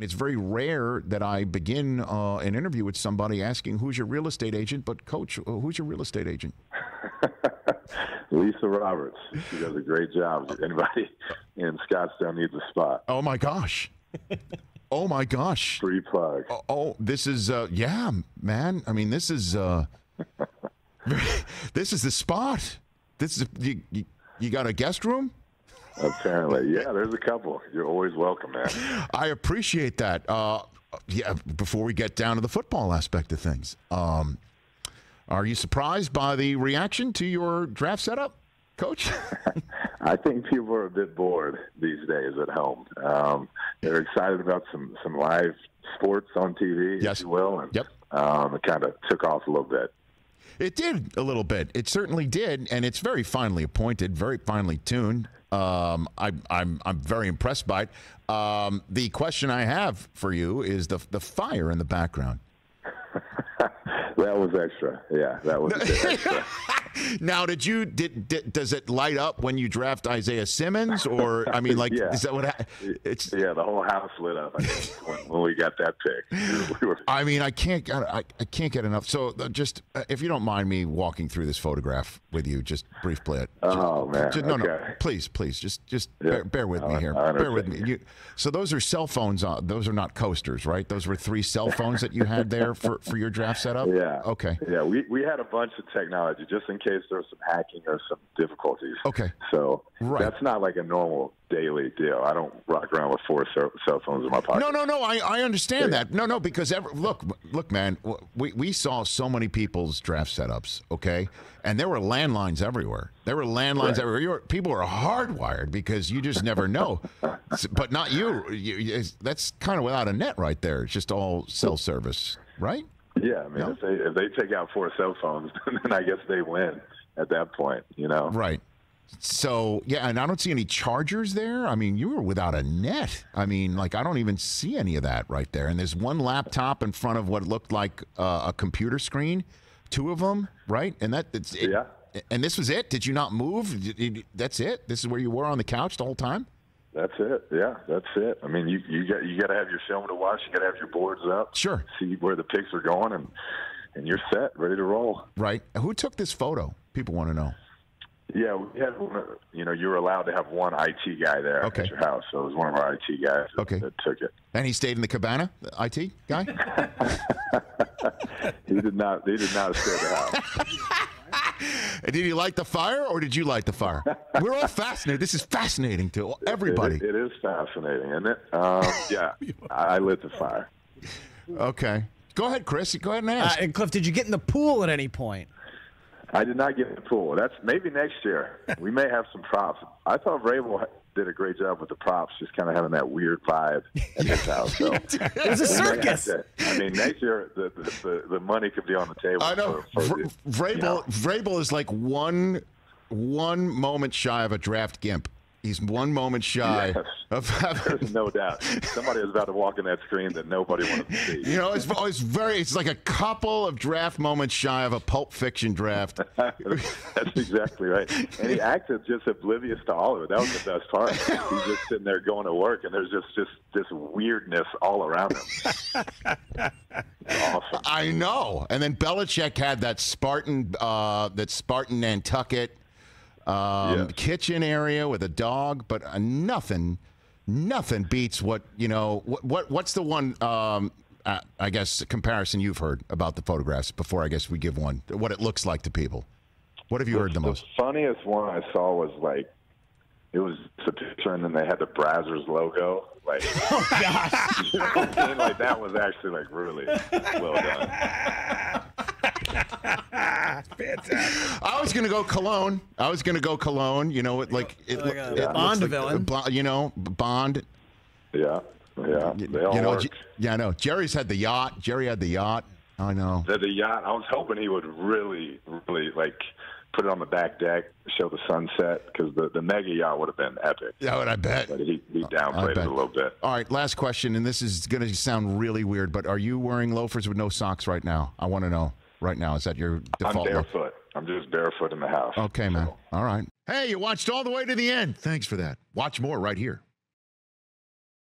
It's very rare that I begin uh, an interview with somebody asking, Who's your real estate agent? But, coach, uh, who's your real estate agent? Lisa Roberts. She does a great job. Anybody in Scottsdale needs a spot. Oh, my gosh. Oh, my gosh. Free plug. Oh, oh this is, uh, yeah, man. I mean, this is, uh, this is the spot. This is, you, you, you got a guest room? Apparently, yeah. There's a couple. You're always welcome, man. I appreciate that. Uh, yeah. Before we get down to the football aspect of things, um, are you surprised by the reaction to your draft setup, Coach? I think people are a bit bored these days at home. Um, they're excited about some some live sports on TV, yes. if you will, and yep. um, it kind of took off a little bit. It did a little bit. It certainly did, and it's very finely appointed, very finely tuned. Um, I, I'm I'm very impressed by it. Um, the question I have for you is the the fire in the background. That was extra. Yeah, that was extra. now, did you did, did, does it light up when you draft Isaiah Simmons, or I mean, like, yeah. is that what ha- it's? Yeah, the whole house lit up when, when, we got that pick. We were- I mean, I can't I, I can't get enough. So, uh, just uh, if you don't mind me walking through this photograph with you, just briefly. Just, oh man, just, no, okay. no, please, please, just just Yeah. bear, bear with me here. Bear with me. You, so those are cell phones. On, those are not coasters, right? Those were three cell phones that you had there for for your draft setup. Yeah. Okay. Yeah, we, we had a bunch of technology just in case there was some hacking or some difficulties. Okay. So Right. that's not like a normal daily deal. I don't rock around with four cell phones in my pocket. No, no, no. I, I understand Yeah. that. No, no, because ever, look, look, man. We we saw so many people's draft setups. Okay, and there were landlines everywhere. There were landlines Right. everywhere. Were, people were hardwired because you just never know. But not you. you you- that's kind of without a net right there. It's just all cell service, right? Yeah, I mean, No. if they if they take out four cell phones, then I guess they win at that point. You know. Right. So yeah, and I don't see any chargers there. I mean, you were without a net. I mean, like I don't even see any of that right there. And there's one laptop in front of what looked like uh, a computer screen, two of them, right? And that it's it, Yeah. And this was it. Did you not move? That's it. This is where you were on the couch the whole time. That's it. Yeah, that's it. I mean, you you got you got to have your film to watch. You got to have your boards up. Sure. See where the picks are going, and and you're set, ready to roll. Right. Who took this photo? People want to know. Yeah, we had one. You know, you were allowed to have one IT guy there Okay. at your house, so it was one of our IT guys that, Okay. that took it. And he stayed in the cabana, the IT guy. He did not. He did not stay at the house. did he light the fire, or did you light the fire? We're all fascinated. This is fascinating to everybody. It, it is fascinating, isn't it? Um, yeah, I, I lit the fire. Okay. Go ahead, Chris. Go ahead and Uh, ask. and Kliff, did you get in the pool at any point? I did not get the pool. That's maybe next year. We may have some props. I thought Vrabel did a great job with the props, just kind of having that weird vibe at his house. So It was a we may have circus. to- I mean, next year the, the, the, the money could be on the table. I know. For, for Vrabel, you know. Vrabel is like one one moment shy of a draft gimp. He's one moment shy Yes. of having. There's no doubt. Somebody was about to walk in that screen that nobody wanted to see. You know, it's, it's very. It's like a couple of draft moments shy of a Pulp Fiction draft. That's exactly right. And he acted just oblivious to all of it. That was the best part. He's just sitting there going to work, and there's just just this weirdness all around him. Awesome. I know. And then Belichick had that Spartan, uh, that Spartan Nantucket um, Yes. kitchen area with a dog, but uh, nothing, nothing beats what you know. What, what what's the one? Um, uh, I guess comparison you've heard about the photographs before. I guess we give one. What it looks like to people. What have you heard the most? funniest one I saw was like it was a picture, and then they had the Brazzers logo. Like, Oh gosh. you know what I mean? Like that was actually like really well done. I was gonna go Cologne. I was gonna go Cologne. You know, it like oh it, Like a it looks Bond like villain. Uh, a you know, Bond. Yeah, yeah, they all you know, worked. G- yeah, I know. Jerry's had the yacht. Jerry had the yacht. I know. the, the yacht. I was hoping he would really, really like put it on the back deck, show the sunset, because the the mega yacht would have been epic. Yeah, but I bet. But he, he I downplayed it a little bit. All right, last question, and this is going to sound really weird, but are you wearing loafers with no socks right now? I want to know right now. Is that your default? I'm default? look? barefoot. I'm just barefoot in the house. Okay, man. So. All right. Hey, you watched all the way to the end. Thanks for that. Watch more right here.